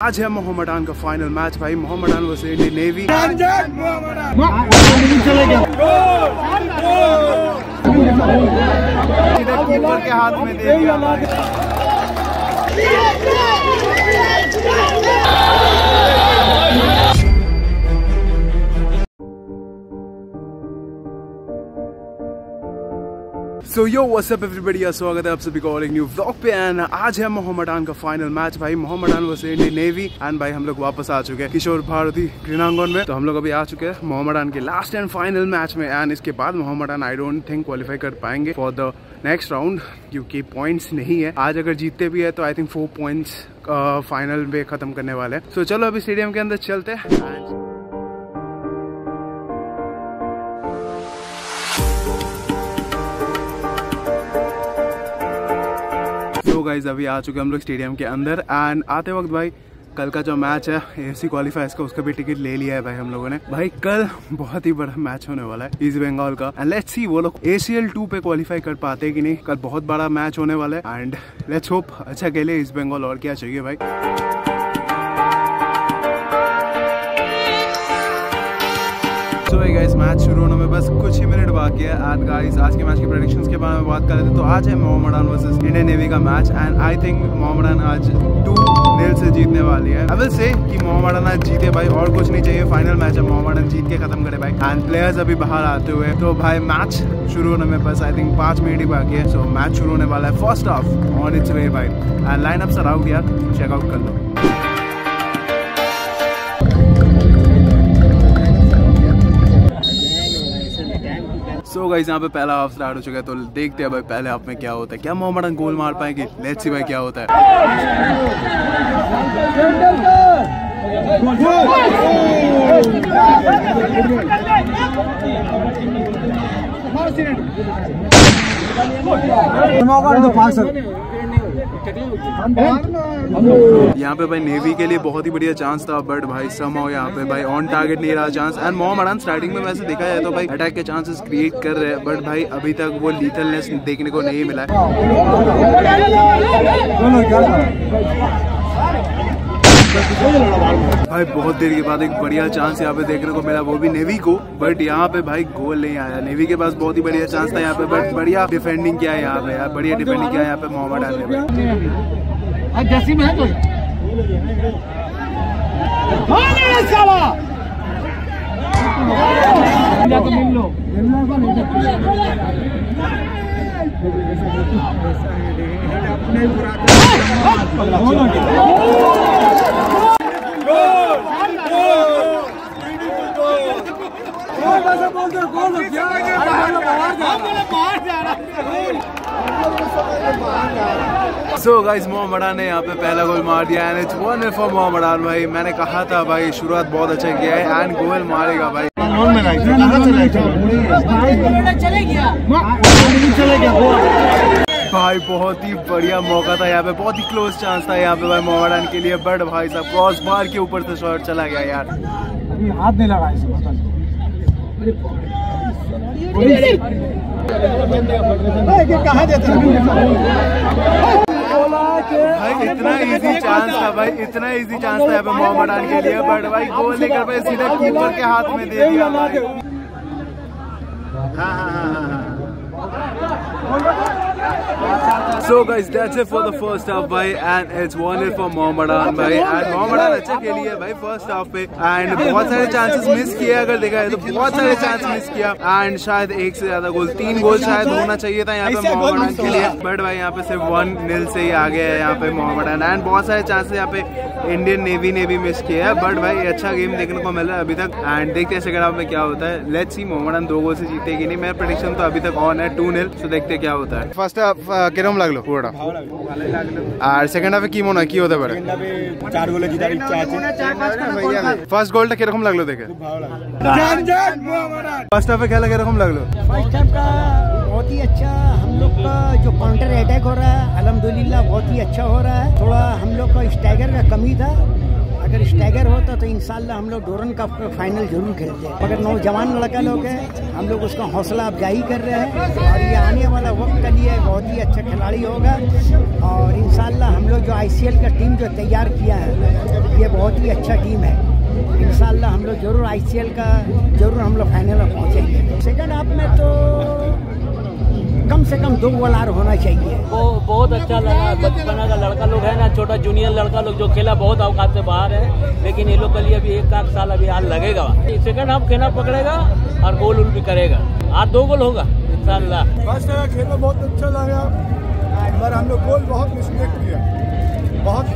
आज है मोहम्मदान का फाइनल मैच भाई। Mohammedan versus Indian Navy keeper के हाथ में दे दिया। सो यो व्हाट्सअप एवरीबॉडी स्वागत है आप सभी को और एक न्यू व्लॉग पे एंड आज है मोहम्मदान का फाइनल मैच भाई। Mohammedan versus Indian Navy and भाई हम लोग वापस आ चुके हैं किशोर भारती क्रीड़ांगन में। तो हम लोग अभी आ चुके हैं मोहम्मदान के लास्ट एंड फाइनल मैच में एंड इसके बाद Mohammedan I don't think qualify कर पाएँगे फॉर द नेक्स्ट राउंड क्योंकि पॉइंट्स नहीं है। आज अगर जीतते भी है तो I think four points final में खत्म करने वाले हैं। सो so, चलो अभी स्टेडियम के अंदर चलते हैं। गाइज़ अभी आ चुके हम लोग स्टेडियम के अंदर। एंड आते वक्त भाई, कल का जो मैच है एसी क्वालिफायर्स का, उसका भी टिकट ले लिया है भाई हम लोगों ने। भाई, कल बहुत ही बड़ा मैच होने वाला है ईस्ट बंगाल का। एंड लेट्स सी वो लोग एसीएल टू पे क्वालिफाई कर पाते हैं कि नहीं। कल बहुत बड़ा मैच होने वाला है। एंड लेट्स होप अच्छा खेले ईस्ट बंगाल और क्या चाहिए भाई। सो गाइस मैच शुरू होने में बस कुछ ही मिनट बाकी है। आज गाइस आज के मैच के प्रेडिक्शंस के बारे में बात कर रहे थे तो आज है मोहम्मदान वर्सेस इंडियन नेवी का match and I think Mohammedan आज टू नील से जीतने वाली है। विल से कि मोहम्मदान आज जीते भाई, और कुछ नहीं चाहिए। फाइनल मैच है, मोहम्मदान जीत के खत्म करे भाई। एंड प्लेयर्स अभी बाहर आते हुए तो भाई मैच शुरू होने में बस आई थिंक पाँच मिनट ही बाकी है। सो मैच शुरू होने वाला है। First half on its way भाई। एंड लाइन सर आउट यार चेकआउट कर लो। सो गाइस यहाँ पे पहला हाफ़ स्टार्ट हो चुका है तो देखते हैं भाई पहले हाफ़ में क्या होता है। क्या मोहम्मदन गोल मार पाएँगे? लेट्स सी भाई क्या होता है। यहाँ पे भाई नेवी के लिए बहुत ही बढ़िया चांस था बट भाई समाओ यहाँ पे भाई ऑन टारगेट नहीं रहा चांस एंड मोहम्मदान स्टार्टिंग में वैसे देखा जाए तो भाई अटैक के चांसेस क्रिएट कर रहे हैं बट भाई अभी तक वो लीथलनेस देखने को नहीं मिला है. भाई बहुत देर के बाद एक बढ़िया चांस यहाँ पे देखने को मिला वो भी नेवी को बट यहाँ पे भाई गोल नहीं आया। नेवी के पास बहुत ही बढ़िया चांस था यहाँ पे बट बढ़िया डिफेंडिंग किया है यहाँ पे यार बढ़िया डिफेंडिंग किया है यहाँ पे मोहम्मद ने जैसी में है कोई? मिल लो। सो गाइस मोहम्मदान ने यहाँ पे पहला गोल मार दिया and it's one for Mohammedan भाई। मैंने कहा था भाई शुरुआत बहुत अच्छा किया है एंड गोल मारेगा भाई। भाई बहुत ही बढ़िया मौका था यहाँ पे। बहुत ही क्लोज चांस था यहाँ पे भाई मोहम्मदान के लिए। बट भाई साहब क्रॉस बार के ऊपर से शॉट चला गया यार। अभी हाथ नहीं लगा कहा देते भाई इतना इजी चांस था भाई इतना इजी चांस था यहाँ पे मोहम्मदान के लिए। बट भाई गोल नहीं कर पाए सीधा कीपर के हाथ में दे दिया। भाई। हाँ हाँ हाँ हाँ। So guys that's it for the first half भाई and it's one it for Mohammedan भाई एंड मोहम्मदान अच्छा खेली है भाई फ़र्स्ट हाफ़ पे. एंड बहुत सारे चांसेस मिस किए अगर देखा है तो बहुत सारे चांस मिस किया. एंड शायद एक से ज़्यादा गोल तीन गोल शायद होना चाहिए था यहाँ पे मोहम्मदान के लिए. बट भाई यहाँ पे सिर्फ़ वन नील से ही आ आगे है यहाँ पे मोहम्मदान एंड बहुत सारे चांसेस यहाँ पे इंडियन नेवी ने भी मिस किया है. बट भाई अच्छा गेम देखने को मिला अभी तक. एंड देखते हैं सेकंड हाफ़ में क्या होता है. लेट्स सी मोहम्मदान दो गोल से जीते जीतेगी नहीं. मेरा प्रडिक्शन तो अभी तक ऑन है टू नील तो देखते क्या होता है. फ़र्स्ट हाफ़ किरम लग লাগলো পুরোটা আর সেকেন্ড হাফে কি মনে হয় কি হতে পারে চার গোলে জিতার ইচ্ছা আছে ফার্স্ট গোলটা কিরকম লাগলো দেখে ফার্স্ট হাফে খেলা কিরকম লাগলো फर्स्ट हाफ का बहुत ही अच्छा हम लोग का जो काउंटर अटैक हो रहा है अलहमदुलिल्लाह बहुत ही अच्छा हो रहा है थोड़ा हम लोग का स्टैगर का कमी था अगर स्टैगर होता तो इंशाल्लाह हम लोग डोरन कप का फाइनल ज़रूर खेलते। हैं मगर नौजवान लड़का लोग है, हम लोग उसका हौसला अफजाई कर रहे हैं और ये आने वाला वक्त के लिए बहुत ही अच्छा खिलाड़ी होगा और इंशाल्लाह हम लोग जो आईसीएल का टीम जो तैयार किया है, ये बहुत ही अच्छा टीम है। इंशाल्लाह हम लोग ज़रूर आईसीएल का, ज़रूर हम लोग फाइनल में पहुँचेंगे। सेकेंड हाफ़ में तो कम से कम दो गोल आर होना चाहिए। वो बहुत अच्छा लगा। बचपना का लड़का लोग है ना छोटा जूनियर लड़का लोग जो खेला बहुत अवकाश से बाहर है। लेकिन ये लोग के लिए अभी एक आध साल अभी हाल लगेगा। सेकंड हाफ़ खेला पकड़ेगा और गोल उल भी करेगा। आज दो गोल होगा इंशाल्लाह। फ़र्स्ट खेल बहुत अच्छा लगा। पर हम लोग गोल बहुत मिस्टेक किया। बहुत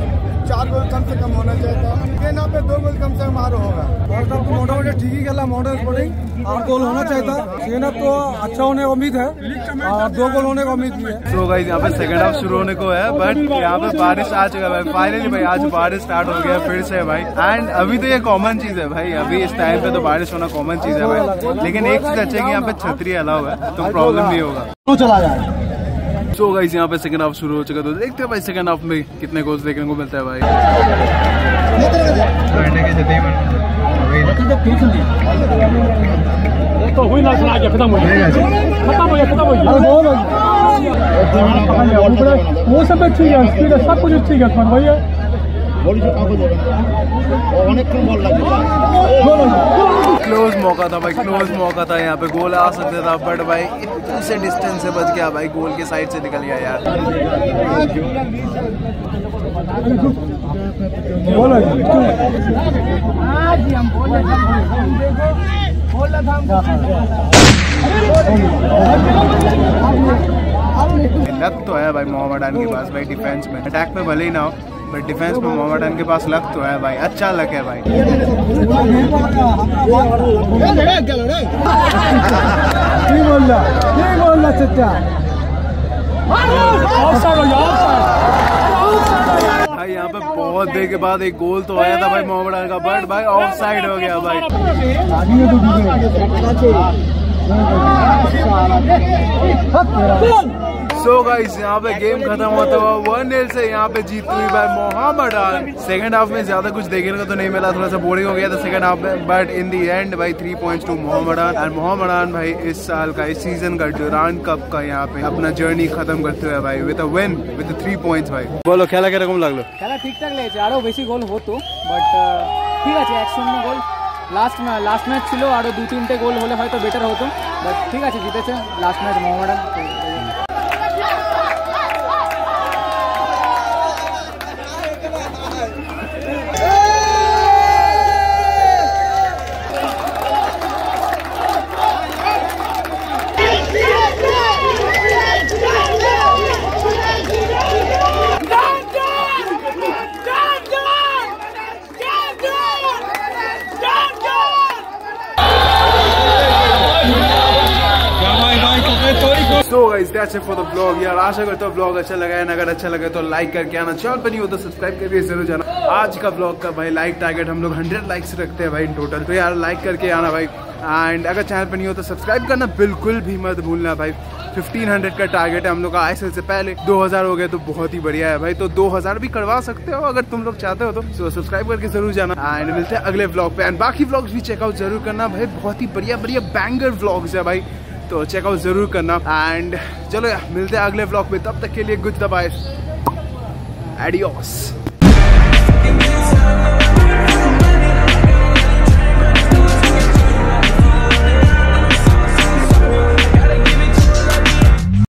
चार गोल कम से कम होना चाहिए था। सेकेंड हाफ़ पे दो गोल कम से कम हार होगा। वर्ल्ड कप मोटामोटी ठीक ही खेला मॉडल स्पोर्टिंग आठ गोल होना चाहिए था। हाफ़ तो अच्छा होने की उम्मीद है। और दो गोल होने की उम्मीद भी है। सो गाइस यहाँ पे सेकंड हाफ़ शुरू होने को है बट यहाँ पे बारिश आ चुका है भाई। फाइनली भाई आज बारिश स्टार्ट हो गया फिर से भाई। एंड अभी तो ये कॉमन चीज़ है भाई। अभी इस टाइम पे तो बारिश होना कॉमन चीज़ है भाई। लेकिन एक चीज़ अच्छी है कि यहाँ पे छतरी अलाउ है तो प्रॉब्लम नहीं होगा। तो चला जाए। सो गाइस यहाँ पे सेकंड हाफ़ शुरू हो चुका है तो देखते हैं भाई सेकंड हाफ़ में कितने गोल्स देखने को मिलता है भाई तो हुई ना सुना खत्म हो गया खत्म हो गया खत्म हो गया वो सब ठीक है है सब कुछ ठीक है पर भैया क्लोज मौका था भाई क्लोज मौका था यहाँ पे। गोल आ सकता था बट भाई इतने से डिस्टेंस से बच गया भाई गोल के साइड से निकल गया यार। लग तो है भाई मोहम्मद के पास भाई डिफेंस में। अटैक में भले ही ना हो। बट डिफेंस में मोहम्मद के पास लक तो है भाई अच्छा लक है भाई। भाई, यहाँ पे बहुत देर के बाद एक गोल तो आया था भाई मोहम्मद का बट भाई ऑफ़ साइड हो गया भाई। सो गाइस यहाँ पे गेम खत्म होता हुआ वन एल से यहाँ पे जीत हुई भाई मोहम्मद अन सेकंड हाफ में ज्यादा कुछ देखने को तो नहीं मिला थोड़ा सा बोरिंग हो गया था सेकंड हाफ में बट इन दी एंड भाई three points to Mohammedan and Mohammedan भाई इस साल का इस सीजन का डुरान कप का यहाँ पे अपना जर्नी खत्म करते हुए भाई with a win with three points भाई बोलो खेला किरकम লাগলো খেলা ঠিকঠাক লেগেছে আরও বেশি গোল হতো বাট ঠিক আছে এক শূন্য গোল লাস্ট লাস্ট ম্যাচ ছিল আরও দু তিনটে গোল হলে হয়তো বেটার হতো বাট ঠিক আছে জিতেছে last match Mohammedan guys that's it for the blog यार, आशा करता हूँ ब्लॉग अच्छा लगा है, अगर अच्छा लगे तो लाइक करके आना। चैनल पर नहीं हो तो सब्सक्राइब करके ज़रूर जाना। आज का ब्लॉग का भाई लाइक टारगेट हम लोग 100 लाइक्स रखते हैं भाई टोटल तो यार लाइक करके आना भाई। एंड अगर चैनल पर नहीं हो तो सब्सक्राइब करना, बिल्कुल भी मत भूलना भाई। 1500 का टारगेट है हम लोग का आई से पहले। 2000 हो गए तो बहुत ही बढ़िया है भाई। तो 2000 भी करवा सकते हो अगर तुम लोग चाहते हो तो। सब्सक्राइब करके ज़रूर जाना। एंड मिलते हैं अगले ब्लॉग पे। एंड बाकी ब्लॉग्स भी चेकआउट ज़रूर करना भाई। बहुत ही बढ़िया बढ़िया बैंगर ब्लॉग्स है भाई। तो चेकआउट ज़रूर करना। एंड चलो, मिलते हैं अगले ब्लॉग में। तब तक के लिए गुड दबाइस एडियोस